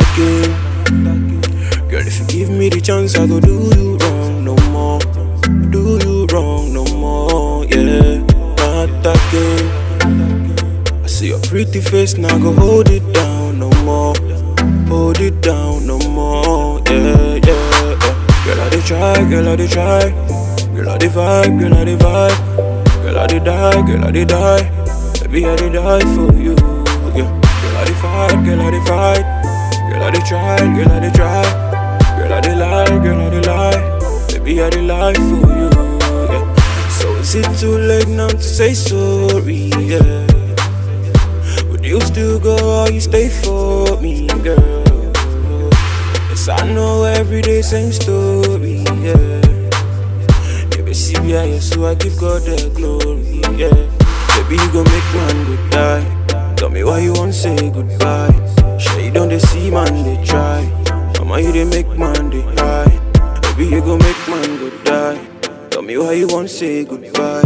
Not again. Girl, if you give me the chance, I go do you wrong no more. Do you wrong no more. Yeah. Not again. I see your pretty face, now go hold it down no more. Hold it down no more. Yeah, yeah, yeah. Girl, I dey try, girl, I dey try. Girl, I dey vibe, girl, I dey vibe. Girl, I dey die, girl, I dey die. Baby, I did die for you. Yeah. Girl, I did fight, girl, I dey fight. Girl, I dey try, girl, I dey try. Girl, I dey lie, girl, I dey lie. Baby, I dey lie for you. Yeah. So is it too late now to say sorry? Yeah. Would you still go or you stay for me, girl? Yes, I know every day same story, yeah. Baby, see me, I so I give God the glory, yeah. Baby, you gon' make man go die. Tell me why you won't say goodbye. You they make man they high. Baby, you gon' make man go die. Tell me why you won't say goodbye.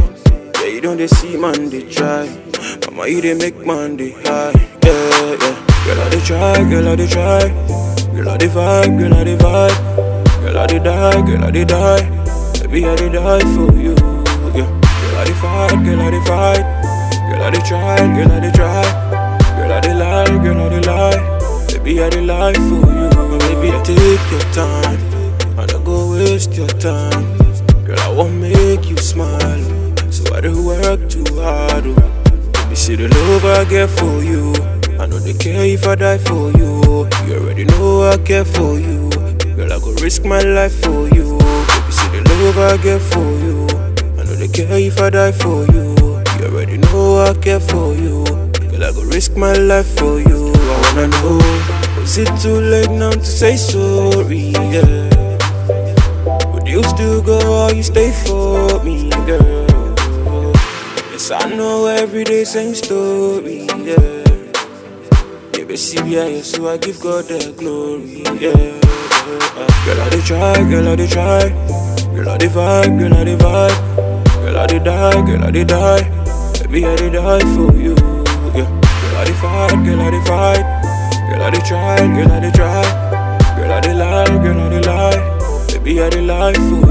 Yeah, you don't they see man they try. Mama, you they make man they high. Yeah, yeah. Girl, I they try, girl, I they try. Girl, I they vibe, girl, I they vibe. Girl, I they die, girl, I they die. Baby, I they die for you. Yeah. Girl, I they fight, girl, I they fight. Girl, I they try, girl, I they try. Girl, I they lie, girl, I they lie. Baby, I they lie for take your time. I go waste your time. Girl, I won't make you smile. So I don't work too hard. Oh. Baby, see the love I get for you. I know they care if I die for you. You already know I care for you. Girl, I go risk my life for you. Baby, see the love I get for you. I know they care if I die for you. You already know I care for you. Girl, I go risk my life for you. I wanna know, is it too late now to say sorry? Yeah. Would you still go or you stay for me, girl? Yes, I know every day same story, yeah. Baby, see me, yeah, so I give God the glory, yeah. Girl, I dey try, girl, I dey try. Girl, I dey vibe, girl, I dey vibe. Girl, I dey die, girl, I dey die. Baby, I dey die for you, yeah. Girl, I dey fight, girl, I dey fight. I dey try, girl, I dey try. Girl, I dey lie, girl, I dey lie. Baby, I dey lie for